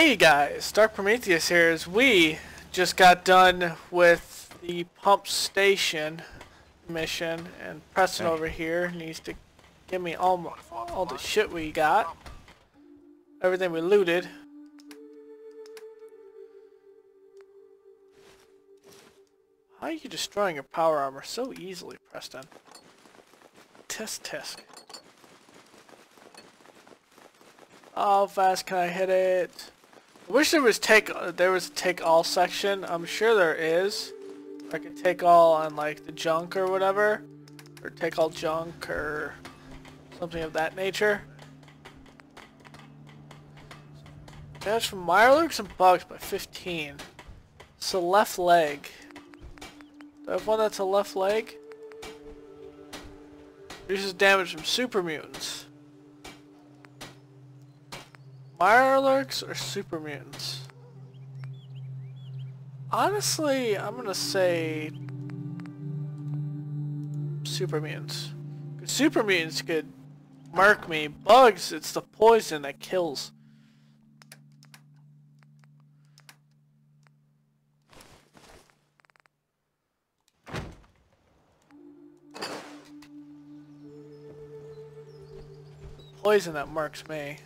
Hey guys, Dark Prometheus here as we just got done with the pump station mission and Preston over here needs to give me all my, all the shit we got. Everything we looted. How are you destroying your power armor so easily, Preston? Test test. How fast can I hit it? Wish there was take there was a take all section. I'm sure there is. I could take all on like the junk or whatever, or take all junk or something of that nature. Damage from Mirelurks and bugs by 15. It's a left leg. Do I have one that's a left leg? Reduces damage from super mutants. Mirelurks or super mutants? Honestly, I'm gonna say super mutants. super mutants could mark me. Bugs, it's the poison that kills. Poison that marks me.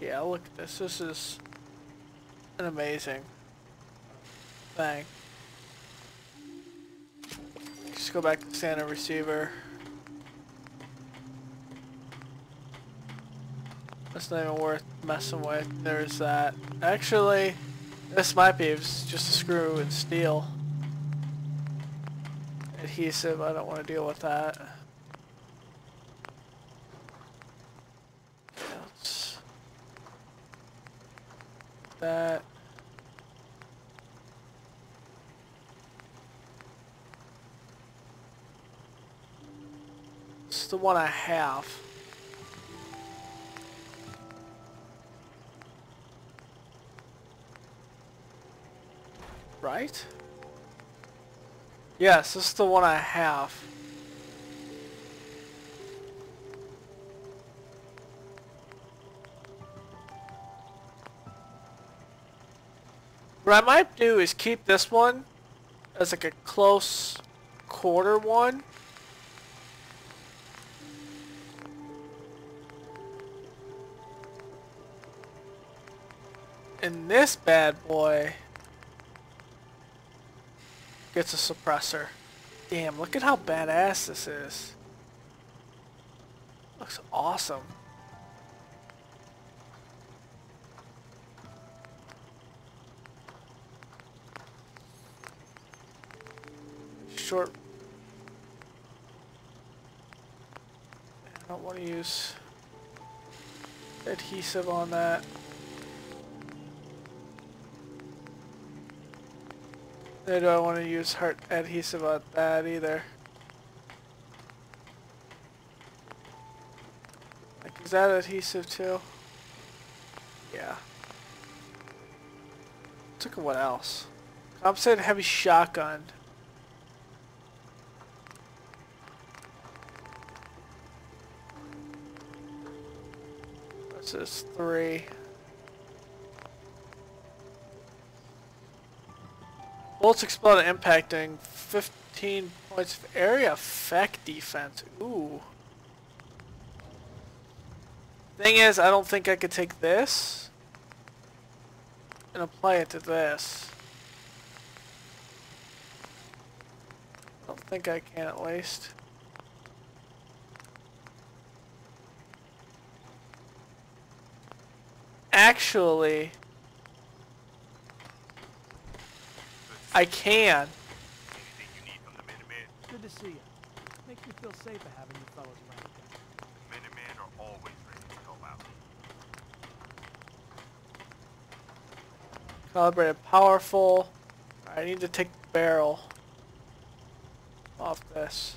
Yeah, look at this. This is an amazing thing. Just go back to standard receiver. That's not even worth messing with. There's that. Actually, this might be just a screw and steel. Adhesive, I don't want to deal with that. Let's- that. It's the one I have. Right? Yes, this is the one I have. What I might do is keep this one as like a close quarter one. And this bad boy gets a suppressor. Damn, look at how badass this is. Looks awesome. Short. I don't want to use adhesive on that. Nor do I want to use heart adhesive on that either. Like, is that adhesive too? Yeah. At what else. Compensated heavy shotgun. What's this? Three. Bolts explode impacting 15 points of area effect defense. Ooh. Thing is, I don't think I could take this and apply it to this. I don't think I can at least. Actually, I can. Anything you need from the Minutemen, Good to see you. Makes me feel safer having you fellows around again. Minutemen are always ready to help out. Calibrated powerful. I need to take the barrel off this.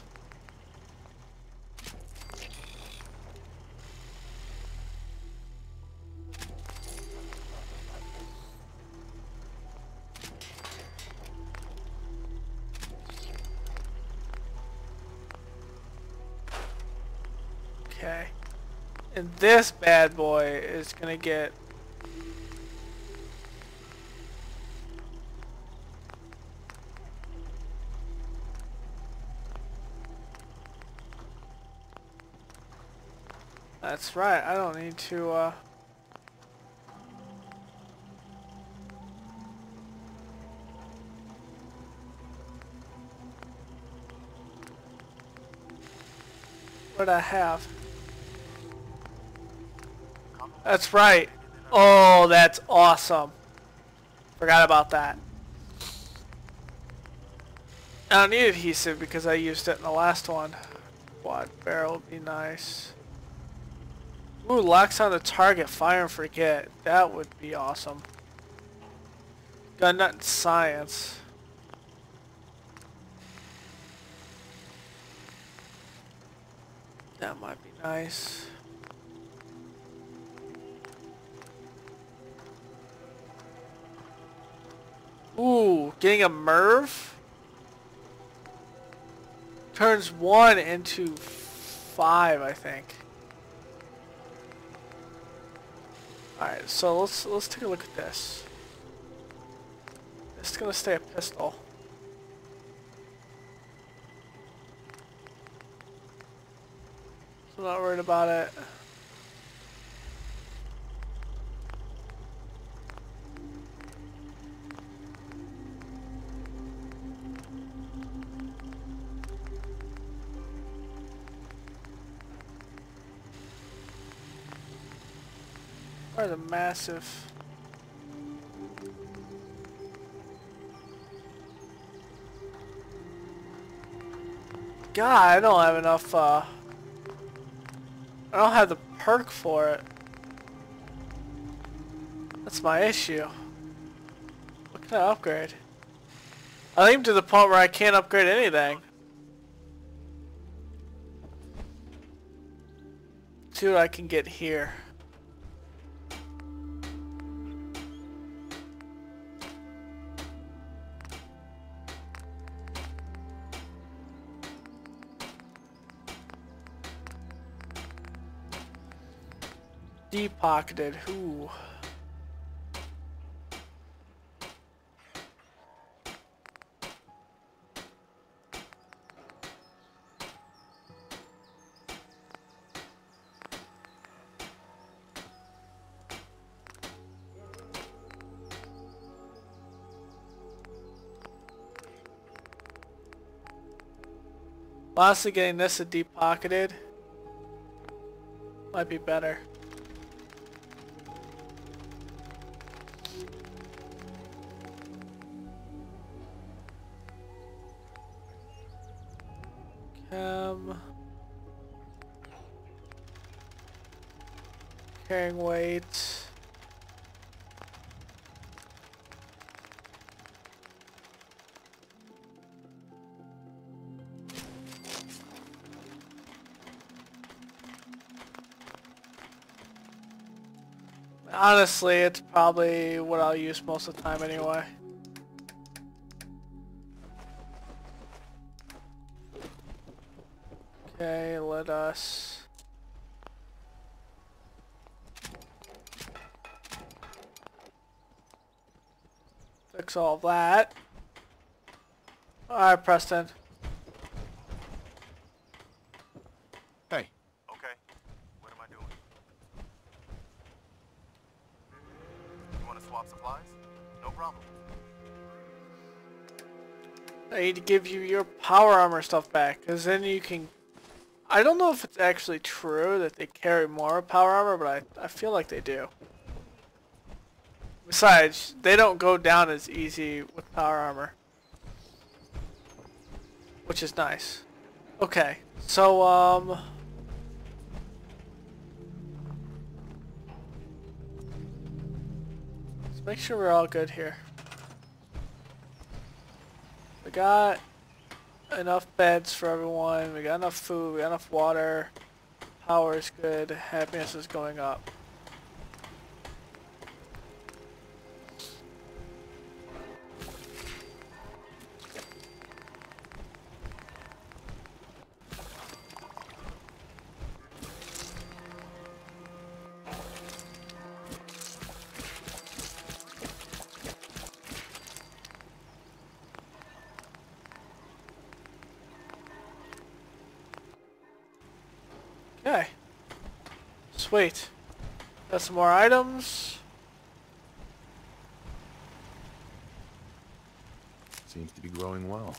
And this bad boy is gonna get That's right, I don't need to, uh... What I have? That's right. Oh, that's awesome. Forgot about that. I don't need adhesive because I used it in the last one. Quad barrel would be nice. Ooh, locks on the target, fire and forget. That would be awesome. Gun nut and science. That might be nice. Getting a MIRV? Turns one into five, I think. Alright, so let's let's take a look at this. It's gonna stay a pistol. So I'm not worried about it. Or the massive. God, I don't have enough, uh... I don't have the perk for it. That's my issue. What can I upgrade? I think to the point where I can't upgrade anything. See what I can get here. Deep pocketed. Ooh. Honestly, getting this a deep pocketed might be better. Honestly, it's probably what I'll use most of the time anyway. Okay, let us... Fix all that. Alright, Preston. Hey, Okay. What am I doing? You want to swap supplies? No problem. I need to give you your power armor stuff back, because then you can... I don't know if it's actually true that they carry more power armor, but I, I feel like they do. Besides, they don't go down as easy with power armor. Which is nice. Okay, so, um... make sure we're all good here. We got enough beds for everyone. We got enough food. We got enough water. Power is good. Happiness is going up. Sweet. Got some more items. Seems to be growing well.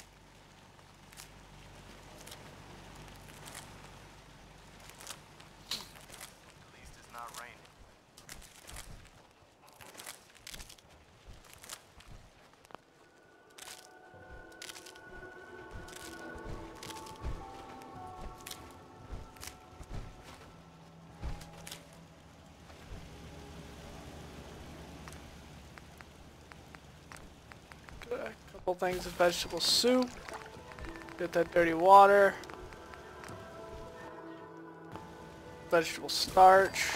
Couple things of vegetable soup. Get that dirty water. Vegetable starch.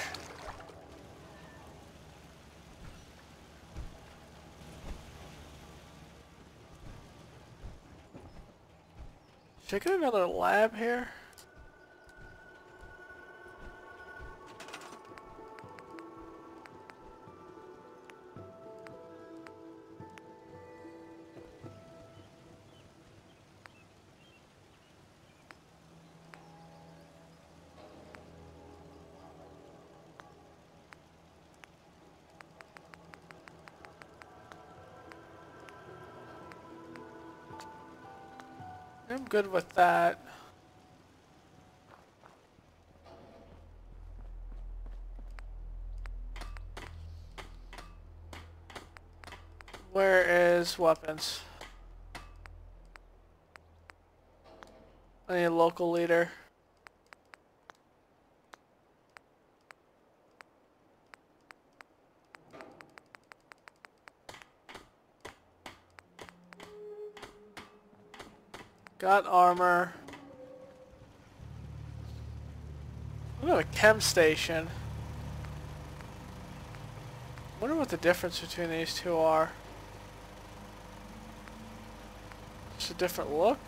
Should I get another lab here? Good with that. Where is weapons? I need a local leader. Got armor. We have a chem station. wonder what the difference between these two are. Just a different look?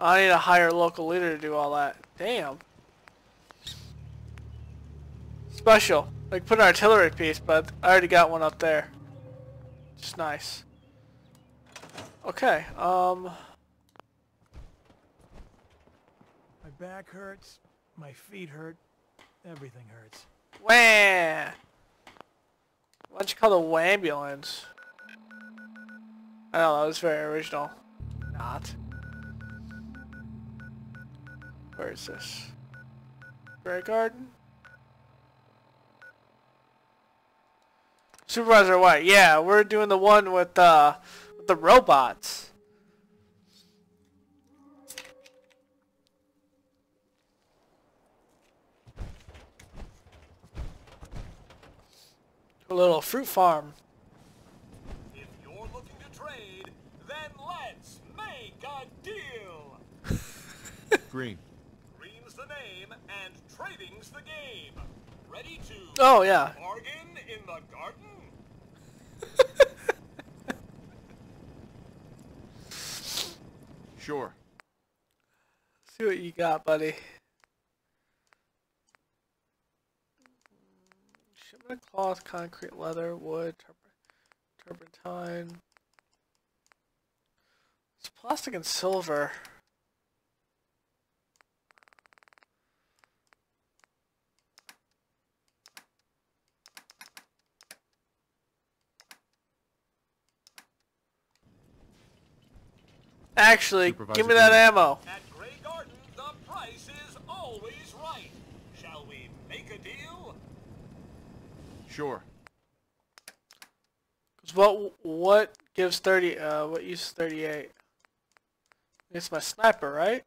I need a higher local leader to do all that. Damn. Special. Like put an artillery piece, but I already got one up there. Just nice. Okay, um... My back hurts, my feet hurt, everything hurts. Wah! Why'd you call the ambulance? I know, that was very original. Not. Where is this? Graygarden? Supervisor White, yeah, we're doing the one with, uh, with the robots. A little fruit farm. If you're looking to trade, then let's make a deal. Green. Green's the name and trading's the game. Ready to Oh, yeah. bargain in the garden? Sure. See what you got, buddy. Shipment of cloth, concrete, leather, wood, turpentine. It's plastic and silver. Actually, give me that Green. ammo. At Grey Garden, the price is always right. Shall we make a deal? Sure. 'Cause what what gives 30 uh what uses 38? It's my sniper, right?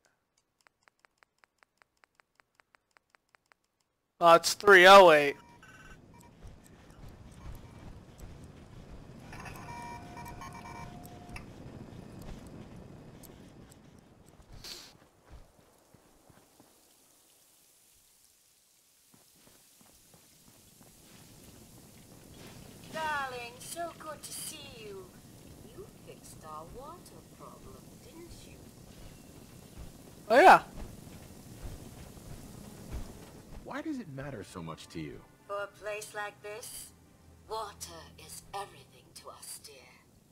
Oh, it's 308. Darling, so good to see you. You fixed our water problem, didn't you? Oh yeah. Why does it matter so much to you? For a place like this, water is everything to us, dear.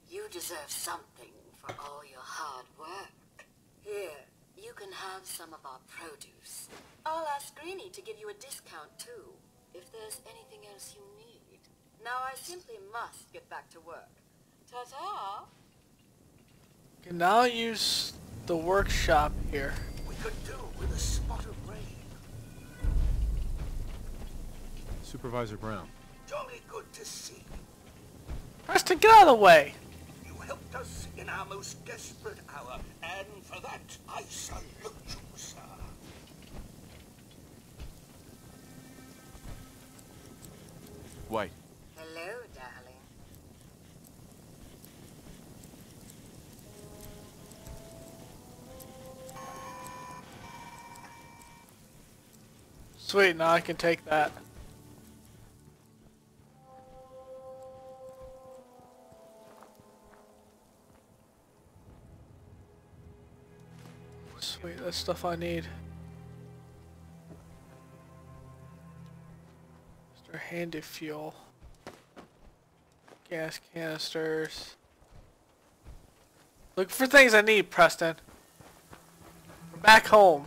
You deserve something for all your hard work. Here, you can have some of our produce. I'll ask Greenie to give you a discount too, if there's anything else you need. Now I simply must get back to work. Ta-ta! Can now use the workshop here. We could do with a spot of rain. Supervisor Brown. Jolly good to see you. Preston, get out of the way! You helped us in our most desperate hour, and for that I salute you, sir. White. Sweet, now I can take that. Sweet, that's stuff I need. Mr. Handy Fuel. Gas canisters. Look for things I need, Preston. We're back home.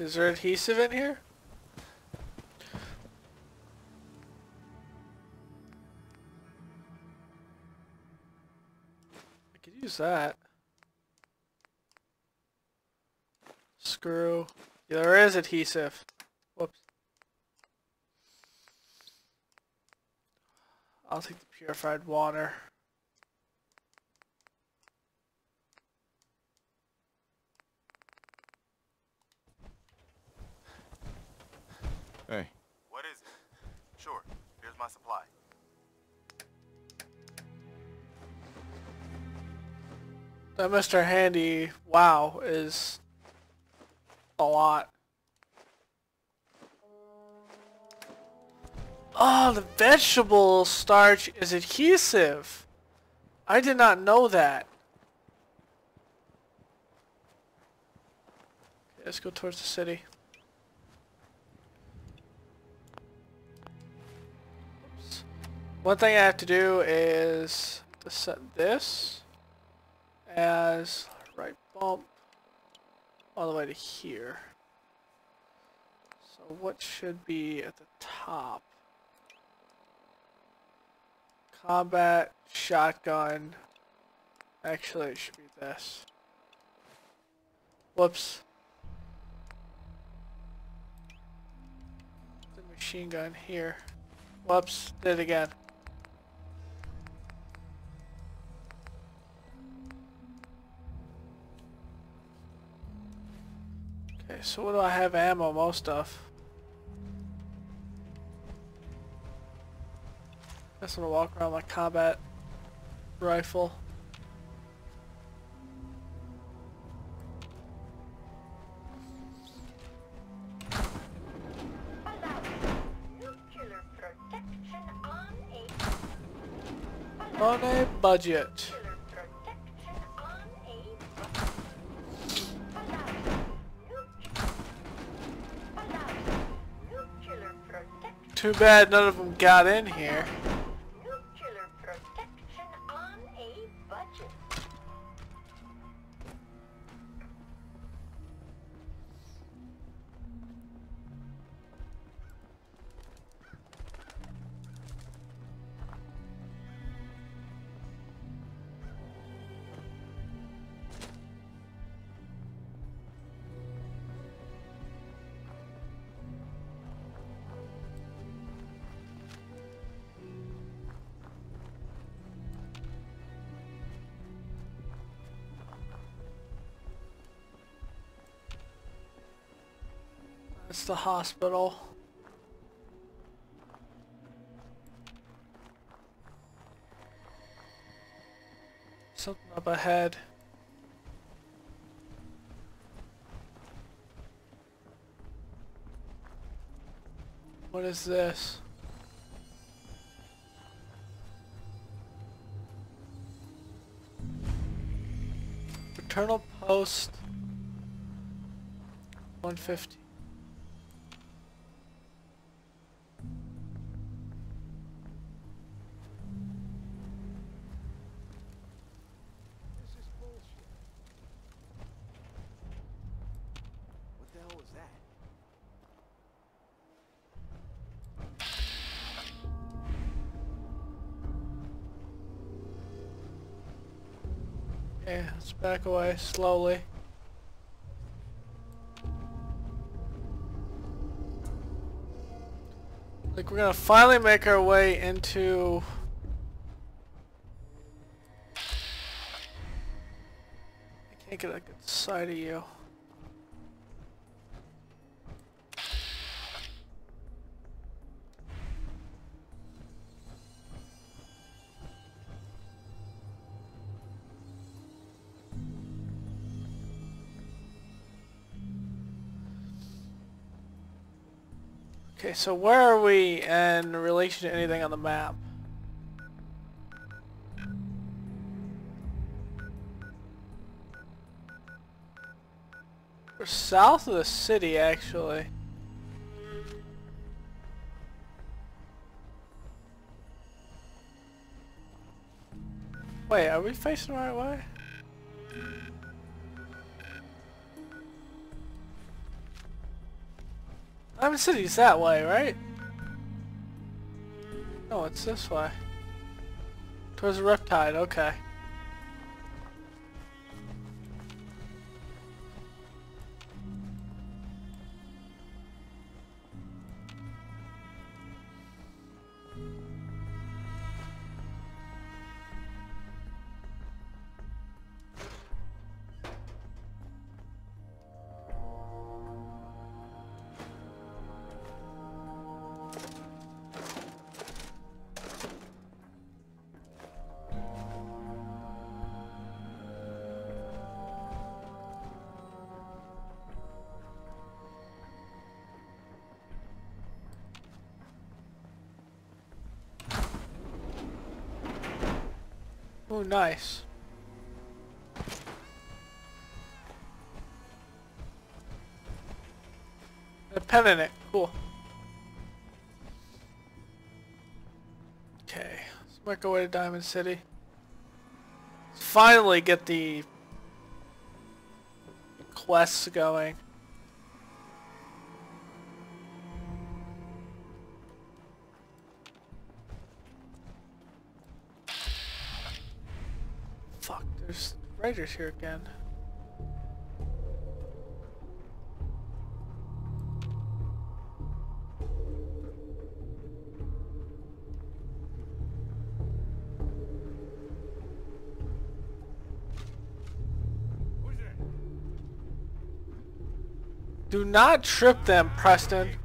Is there adhesive in here? I could use that. Screw. Yeah, there is adhesive. Whoops. I'll take the purified water. That Mr. Handy, wow, is a lot. Oh, the vegetable starch is adhesive. I did not know that. Okay, let's go towards the city. Oops. One thing I have to do is to set this as right bump all the way to here. So what should be at the top? Combat, shotgun. Actually, it should be this. Whoops. The machine gun here. Whoops, did it again. Okay, so what do I have ammo? Most of. Guess I'm gonna walk around my combat rifle. Nuclear protection on a On a budget. Too bad none of them got in here. That's the hospital. Something up ahead. What is this? Fraternal post 150. Back away slowly. Like we're gonna finally make our way into I can't get a good sight of you. So where are we in relation to anything on the map? We're south of the city, actually. Wait, are we facing the right way? Diamond City's that way, right? No, it's this way. Towards the Riptide, okay. Oh, nice. A pen in it. Cool. Okay. Let's make our way to Diamond City. Let's finally get the quests going. Raiders here again. Do not trip them, Preston.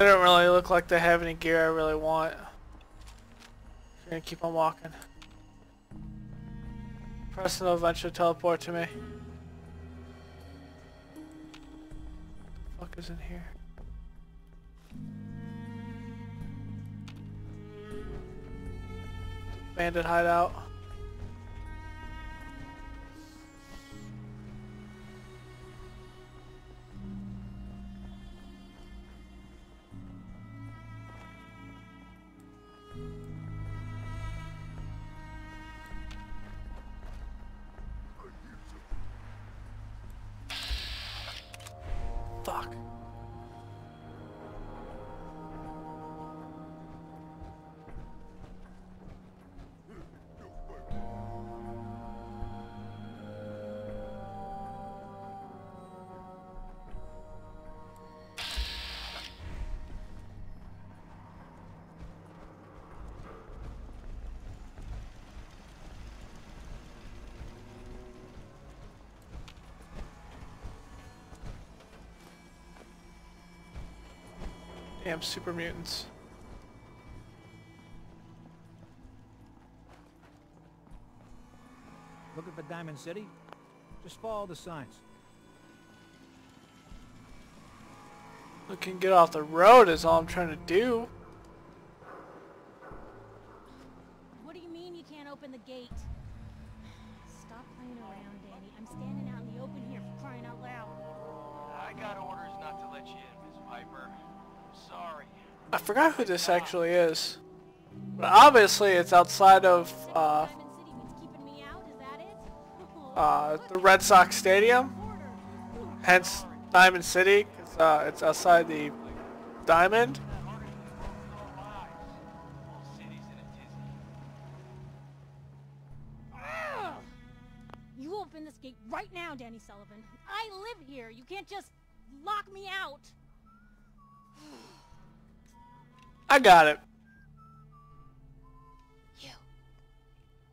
They don't really look like they have any gear I really want. I'm gonna keep on walking. Preston will eventually teleport to me. What the fuck is in here? Bandit hideout. Damn super mutants. Looking for Diamond City? Just follow the signs. I can get off the road is all I'm trying to do. Forgot who this actually is. But obviously it's outside of uh, uh, the Red Sox Stadium. Hence Diamond City, 'cause, uh, it's outside the Diamond. You open this gate right now, Danny Sullivan. I live here. You can't just lock me out. I got it. You.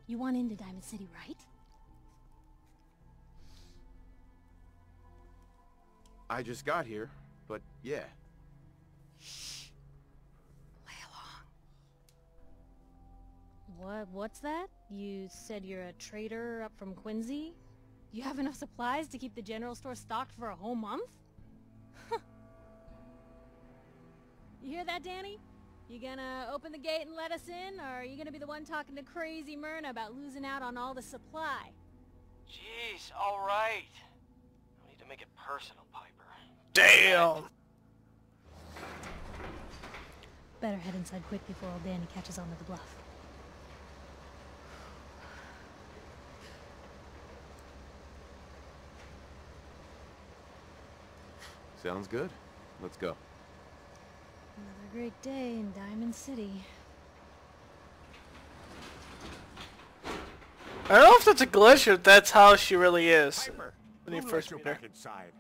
You want into Diamond City, right? I just got here, but yeah. Play along. What? What's that? You said you're a trader up from Quincy? You have enough supplies to keep the general store stocked for a whole month? you hear that, Danny? You gonna open the gate and let us in, or are you gonna be the one talking to crazy Myrna about losing out on all the supply? Jeez, all right. No need to make it personal, Piper. Damn. Better head inside quick before old Danny catches on to the bluff. Sounds good. Let's go. Another great day in Diamond City. I don't know if that's a glitch or if that's how she really is. Piper, When you first let meet her. back inside?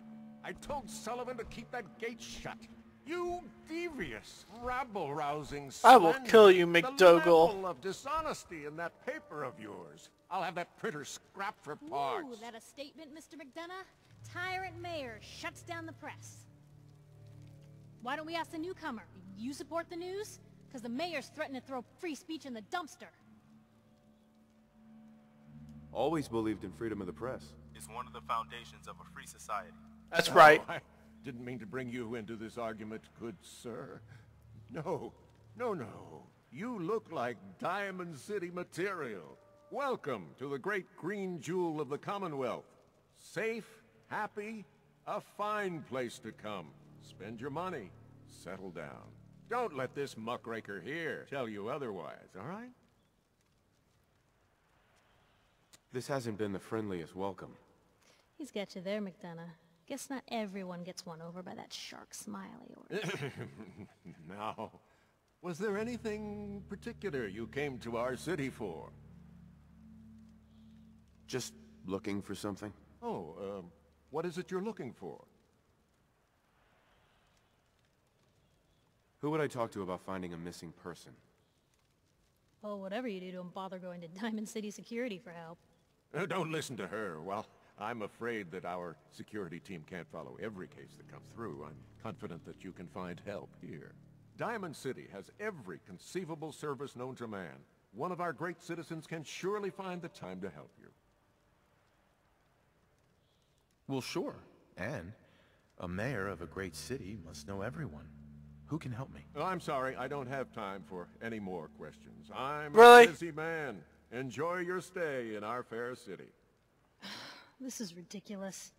I told Sullivan to keep that gate shut. You devious, rabble-rousing I will kill you, The McDougal. level of dishonesty in that paper of yours. I'll have that printer scrapped for parts. Ooh, that a statement, Mr. McDonough? Tyrant mayor shuts down the press. Why don't we ask the newcomer? You support the news? Because the mayor's threatened to throw free speech in the dumpster. Always believed in freedom of the press. It's one of the foundations of a free society. That's right. Oh, I didn't mean to bring you into this argument, good sir. No, no, no. You look like Diamond City material. Welcome to the great green jewel of the Commonwealth. Safe, happy, a fine place to come. Spend your money. Settle down. Don't let this muckraker here tell you otherwise, all right? This hasn't been the friendliest welcome. He's got you there, McDonough. Guess not everyone gets won over by that shark smile of yours. now, was there anything particular you came to our city for? Just looking for something? Oh, um, what is it you're looking for? Who would I talk to about finding a missing person? oh, whatever you do, don't bother going to Diamond City Security for help. Uh, don't listen to her. Well, I'm afraid that our security team can't follow every case that comes through. I'm confident that you can find help here. Diamond City has every conceivable service known to man. One of our great citizens can surely find the time to help you. Well, sure. And a mayor of a great city must know everyone. Who can help me? I'm sorry, I don't have time for any more questions. I'm Really? a busy man. Enjoy your stay in our fair city. This is ridiculous.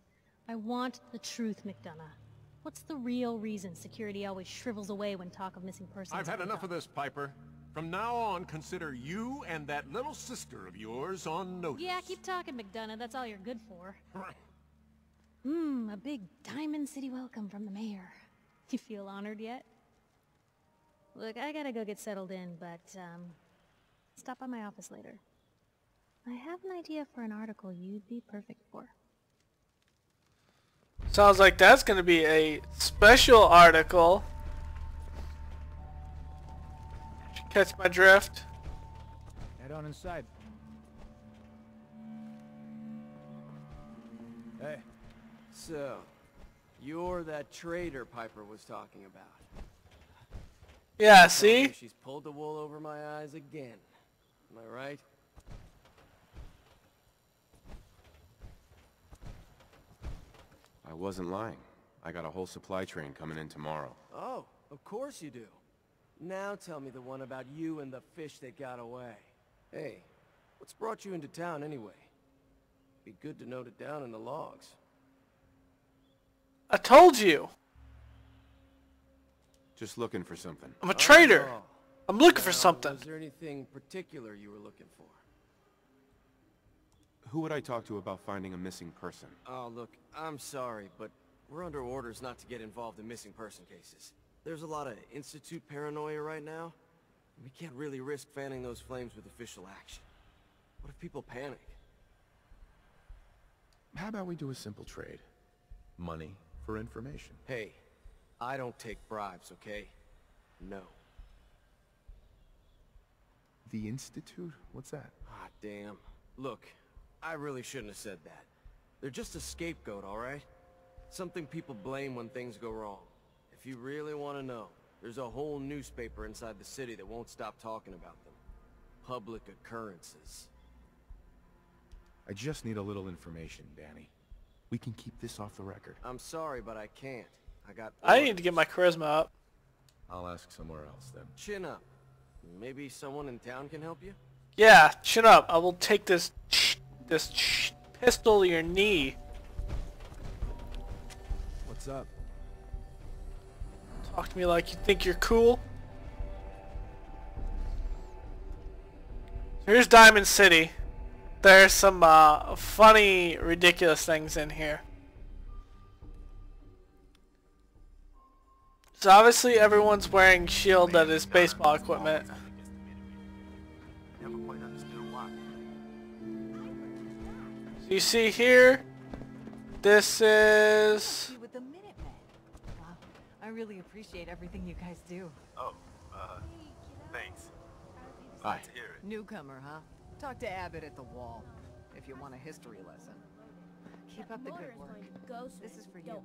I want the truth, McDonough. What's the real reason security always shrivels away when talk of missing persons I've had enough up? of this, Piper. From now on, consider you and that little sister of yours on notice. Yeah, keep talking, McDonough. That's all you're good for. Mmm, a big Diamond City welcome from the mayor. You feel honored yet? Look, I gotta go get settled in, but, um, stop by my office later. I have an idea for an article you'd be perfect for. Sounds like that's gonna be a special article. Catch my drift. Head on inside. Hey, so, you're that trader Piper was talking about. Yeah, see? She's pulled the wool over my eyes again. Am I right? I wasn't lying. I got a whole supply train coming in tomorrow. Oh, of course you do. Now tell me the one about you and the fish that got away. Hey, what's brought you into town anyway? Be good to note it down in the logs. I told you. Just looking for something. I'm a traitor. Oh. I'm looking for something. Was there anything particular you were looking for? Who would I talk to about finding a missing person? Oh, look, I'm sorry, but we're under orders not to get involved in missing person cases. There's a lot of Institute paranoia right now. We can't really risk fanning those flames with official action. What if people panic? How about we do a simple trade? Money for information. Hey, I don't take bribes, okay? No. The Institute? What's that? Ah, damn. Look, I really shouldn't have said that. They're just a scapegoat, alright? Something people blame when things go wrong. If you really want to know, there's a whole newspaper inside the city that won't stop talking about them. Publick Occurrences. I just need a little information, Danny. We can keep this off the record. I'm sorry, but I can't. I got I need to get my charisma up. I'll ask somewhere else then. Chin up. Maybe someone in town can help you? Yeah, chin up. I will take this this pistol to your knee. What's up? Talk to me like you think you're cool. Here's Diamond City. There's some uh, funny, ridiculous things in here. So obviously everyone's wearing shield that is baseball equipment. So you see here, this is... with the Minutemen. Wow, I really appreciate everything you guys do. Oh, uh, thanks. Hi. To hear it. Newcomer, huh? Talk to Abbot at the wall, if you want a history lesson. Keep up the good work. This is for you.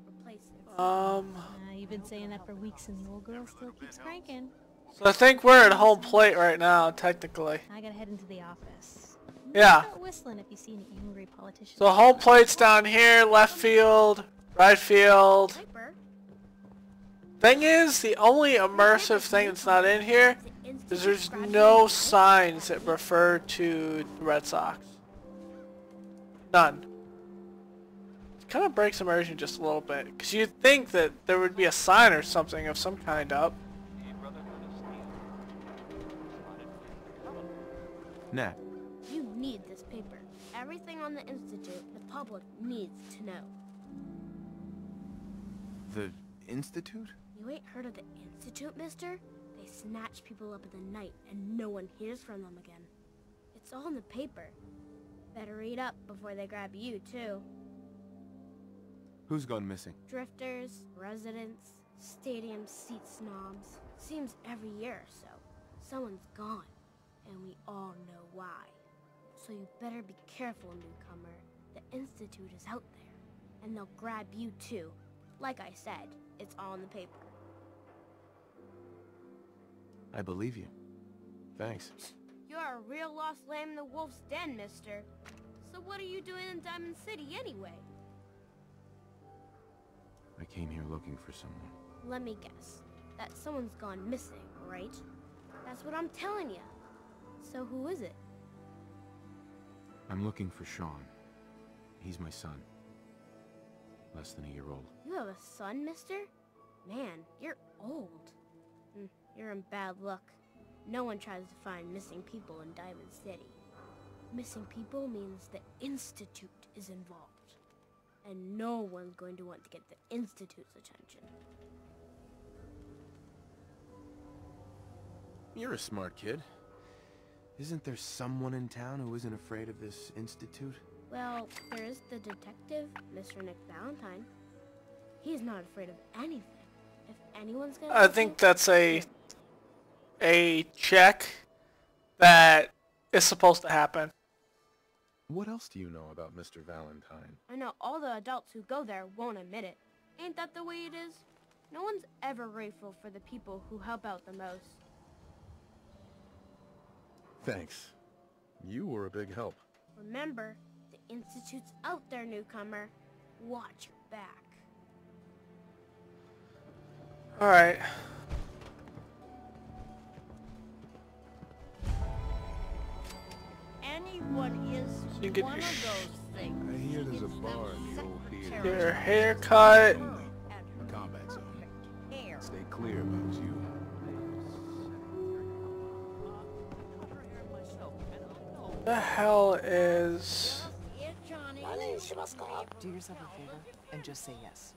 Um, Uh, you've been saying that for weeks and the old girl still keeps cranking. so I think we're at home plate right now, technically. I gotta head into the office. Yeah. Start whistling if you see any angry politicians. So home plate's down here, left field, right field. Thing is, the only immersive thing that's not in here is there's no signs that refer to the Red Sox. None. It kind of breaks immersion just a little bit, because you'd think that there would be a sign or something of some kind up. Nat, You need this paper. Everything on the Institute, the public needs to know. the Institute? You ain't heard of the Institute, mister? They snatch people up in the night and no one hears from them again. It's all in the paper. Better read up before they grab you, too. Who's gone missing? Drifters, residents, stadium seat snobs. Seems every year or so. Someone's gone, and we all know why. So you better be careful, newcomer. The Institute is out there, and they'll grab you too. Like I said, it's all in the paper. I believe you. Thanks. You're a real lost lamb in the wolf's den, mister. So what are you doing in Diamond City anyway? I came here looking for someone. Let me guess. That someone's gone missing, right? That's what I'm telling you. So who is it? I'm looking for Sean. He's my son. Less than a year old. You have a son, mister? Man, you're old. Hmm, you're in bad luck. No one tries to find missing people in Diamond City. Missing people means the Institute is involved. And no one's going to want to get the Institute's attention. You're a smart kid. Isn't there someone in town who isn't afraid of this institute? Well, there is the detective, Mr. Nick Valentine. He's not afraid of anything. If anyone's gonna... I think that's a a check that is supposed to happen. What else do you know about Mr. Valentine? I know all the adults who go there won't admit it. Ain't that the way it is? No one's ever grateful for the people who help out the most. Thanks. You were a big help. Remember, the Institute's out there, newcomer. Watch your back. Alright. Anyone is You get one your of those things. I hear there's a bar in the old theater. Your haircut. Combat zone. Stay clear about you. The hell is... Do yourself a favor and just say yes.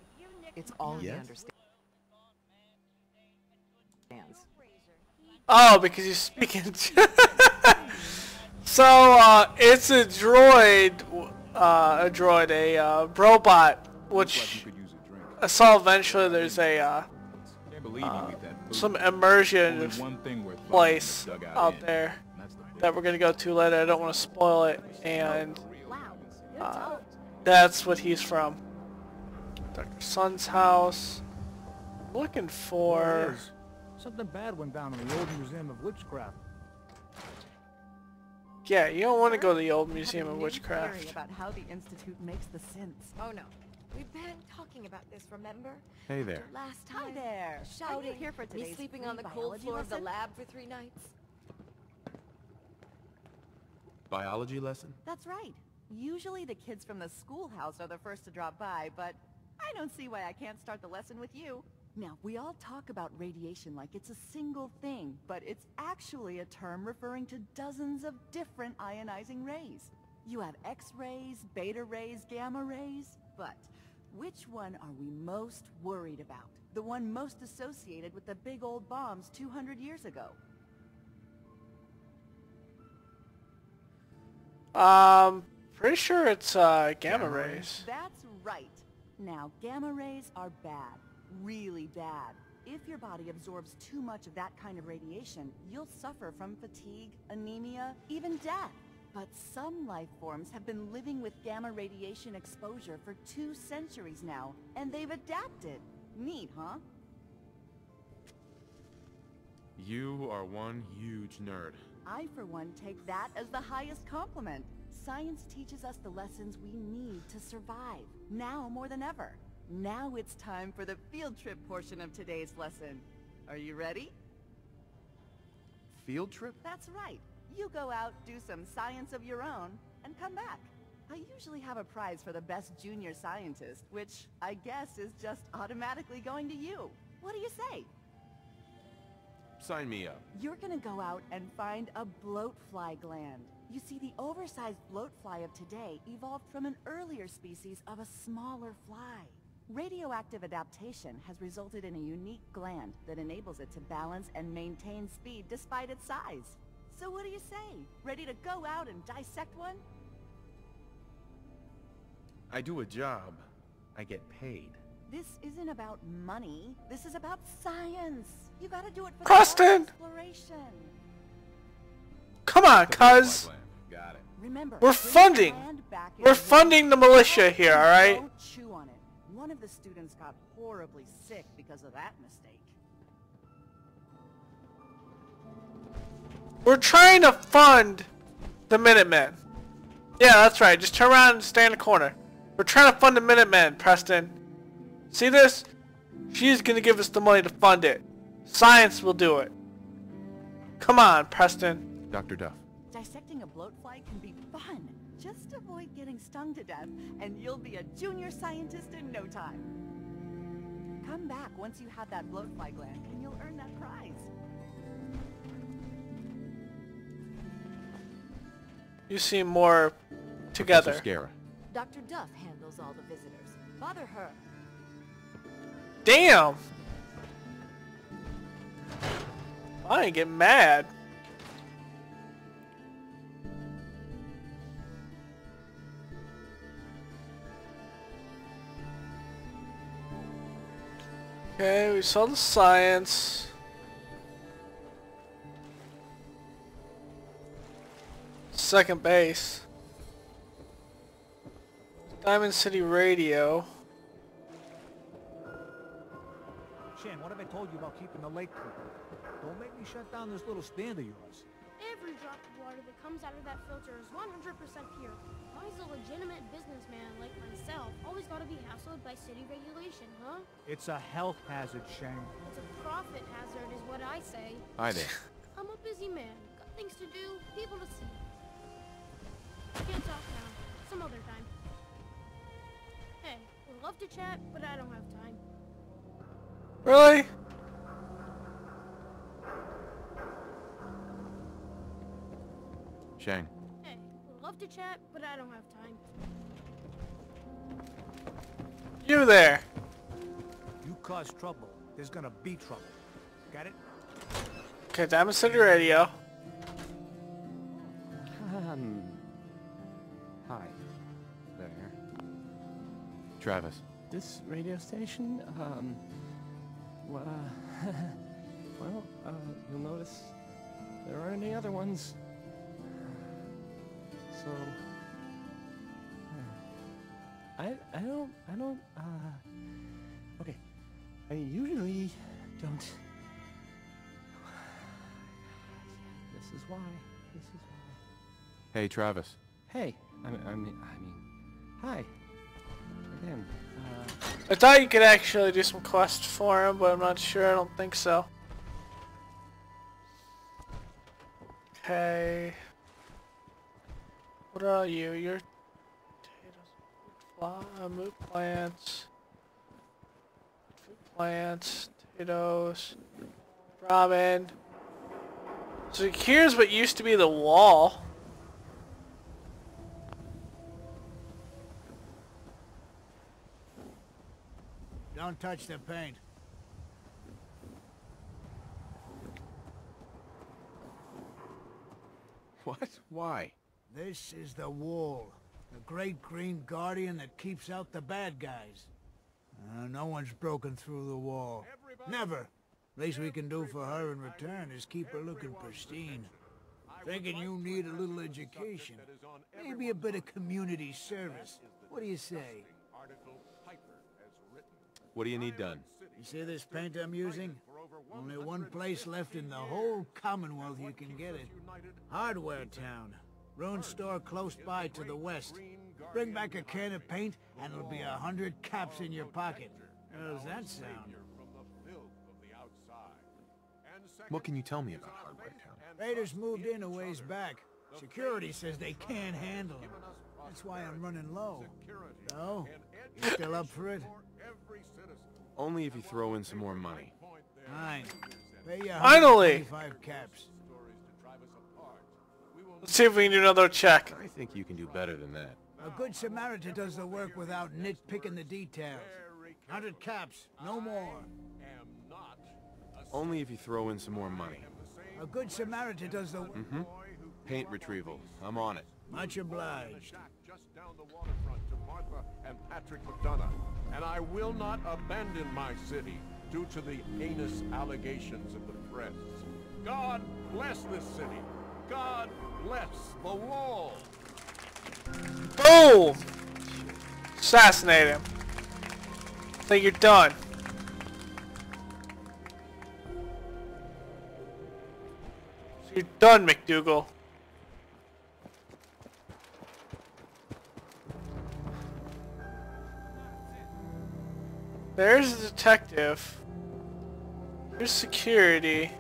It's all he Yes? understands. Oh, because he's speaking. so, uh, it's a droid, uh, a droid, a, uh, robot, which I saw eventually there's a, uh, Can't believe you uh, eat that food. some immersion one thing place out out in. there that we're gonna go to later. I don't want to spoil it, and uh, that's what he's from. Dr. Sun's house. I'm looking for. Something bad went down in the old Museum of Witchcraft. Yeah, you don't want to go to the old Museum a of new Witchcraft. theory about how the Institute makes the synths. Oh no. We've been talking about this, remember? Hey there. Last time. Hi there. Shouting. Are you here for me sleeping on the cold biology floor of the lab for three nights. Biology lesson? That's right. Usually the kids from the schoolhouse are the first to drop by, but I don't see why I can't start the lesson with you. Now, we all talk about radiation like it's a single thing, but it's actually a term referring to dozens of different ionizing rays. You have X-rays, beta rays, gamma rays, but which one are we most worried about? The one most associated with the big old bombs 200 years ago. Um, pretty sure it's uh, gamma rays. That's right. Now, gamma rays are bad. Really bad. If your body absorbs too much of that kind of radiation, you'll suffer from fatigue, anemia, even death. But some life forms have been living with gamma radiation exposure for two centuries now, and they've adapted. Neat, huh? You are one huge nerd. I, for one, take that as the highest compliment. Science teaches us the lessons we need to survive, now more than ever. Now it's time for the field trip portion of today's lesson. Are you ready? Field trip? That's right. You go out, do some science of your own, and come back. I usually have a prize for the best junior scientist, which I guess is just automatically going to you. What do you say? Sign me up. You're gonna go out and find a bloatfly gland. You see, the oversized bloatfly of today evolved from an earlier species of a smaller fly. Radioactive adaptation has resulted in a unique gland that enables it to balance and maintain speed despite its size. So what do you say? Ready to go out and dissect one? I do a job. I get paid. This isn't about money. This is about science. You gotta do it for Preston! the exploration. Come on, cuz. Got it. Remember, We're funding. back We're funding the militia here, alright? Don't chew on it. One of the students got horribly sick because of that mistake. We're trying to fund the Minutemen. Yeah, that's right. Just turn around and stay in the corner. We're trying to fund the Minutemen, Preston. See this? She's gonna give us the money to fund it. Science will do it. Come on, Preston. Dr. Duff. Dissecting a bloatfly can be fun. Just avoid getting stung to death, and you'll be a junior scientist in no time. Come back once you have that bloatfly gland, and you'll earn that prize. You seem more together. Scara. Dr. Duff handles all the visitors. Bother her. Damn! I ain't get mad. Okay, we saw the science. Second base. Diamond City Radio. Sheng, what have I told you about keeping the lake clean? Don't make me shut down this little stand of yours. Every drop of water that comes out of that filter is 100% pure. Why is a legitimate businessman like myself always gotta be hassled by city regulation, huh? It's a health hazard, Sheng. It's a profit hazard is what I say. Hi there. I'm a busy man. Got things to do, people to see. Can't talk now. Some other time. Hey, would love to chat, but I don't have time. Really? Sheng. Hey, would love to chat, but I don't have time. You there. You cause trouble. There's gonna be trouble. Got it? Okay, Diamond City Radio. Um. Hi. There. Travis. This radio station, um, well, uh, well, uh, you'll notice there aren't any other ones. So, uh, I, I don't, I don't, uh, okay, I usually don't. This is why, this is why. Hey, Travis. Hey, I mean, I mean, I mean, hi. Again, uh, I thought you could actually do some quests for him, but I'm not sure. I don't think so. Okay. What are you? You're potatoes, fly, plants, food plants, potatoes, ramen. So here's what used to be the wall. Don't touch the paint. What? Why? This is the Wall. The great green guardian that keeps out the bad guys. Uh, no one's broken through the wall. Never. Least we can do for her in return is keep her looking pristine. Thinking you need a little education. Maybe a bit of community service. What do you say? What do you need done? You see this paint I'm using? Only one place left in the whole Commonwealth you can get it. Hardware Town. Ruin store close by to the west. Bring back a can of paint and it'll be a hundred caps in your pocket. How does that sound? What can you tell me about Hardware Town? Raiders moved in a ways back. Security says they can't handle them. That's why I'm running low. No? you still up for it? Only if you throw in some more money. Fine. Pay you Finally! 125 caps. Let's see if we can do another check. I think you can do better than that. A good Samaritan does the work without nitpicking the details. Hundred caps, no more. Only if you throw in some more money. A good Samaritan does the... Mm-hmm. Paint retrieval. I'm on it. Much obliged. Just down the waterfront to Martha and Patrick McDonough. And I will not abandon my city due to the heinous allegations of the press. God bless this city. God bless the wall. Boom! Assassinate him. think you're done. You're done, McDougal. There's a detective. There's security.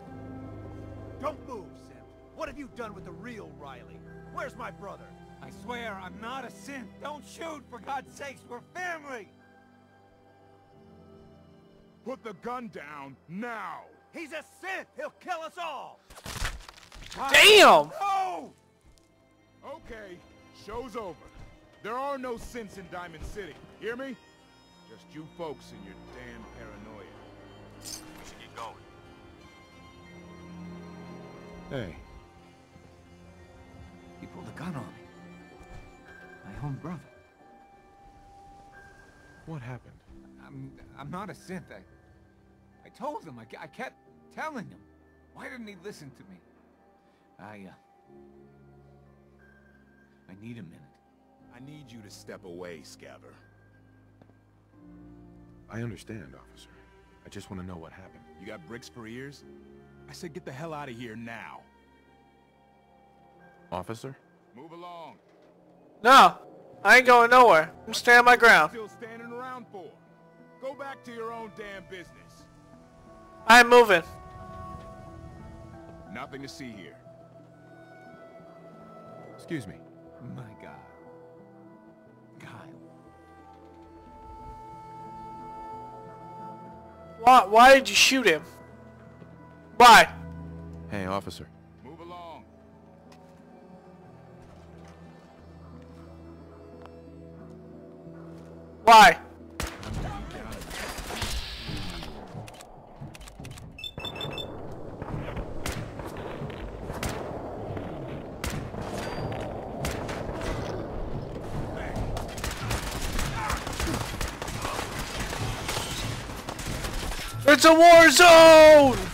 Don't move, Sim. What have you done with the real Riley? Where's my brother? I swear I'm not a synth. Don't shoot, for God's sakes. We're family. Put the gun down now. He's a synth. He'll kill us all. Damn! No! Okay, show's over. There are no synths in Diamond City. Hear me? Just you folks and your damn paranoia. We should get going. Hey. He pulled a gun on me. My own brother. What happened? I'm, I'm not a synth. I, I told him. I, I kept telling him. Why didn't he listen to me? I, uh... I need a minute. I need you to step away, Scaver. I understand, officer. I just want to know what happened. You got bricks for ears? I said get the hell out of here now. Officer? Move along. No! I ain't going nowhere. I'm staying my ground. Still standing around for? Go back to your own damn business. I'm moving. Nothing to see here. Excuse me. My God. Kyle. Why, why did you shoot him? Why? Hey, officer. Why? It's a war zone!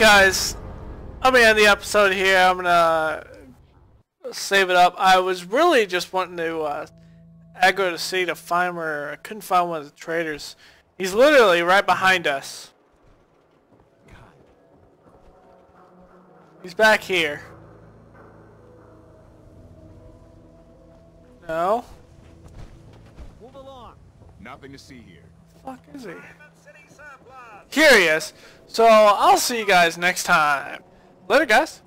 Guys, I'm gonna end the episode here. I'm gonna save it up. I was really just wanting to uh, aggro to see to find where I couldn't find one of the traders. He's literally right behind us. He's back here. No? Move along. Nothing to see here. fuck is he? Is. So I'll see you guys next time. Later guys.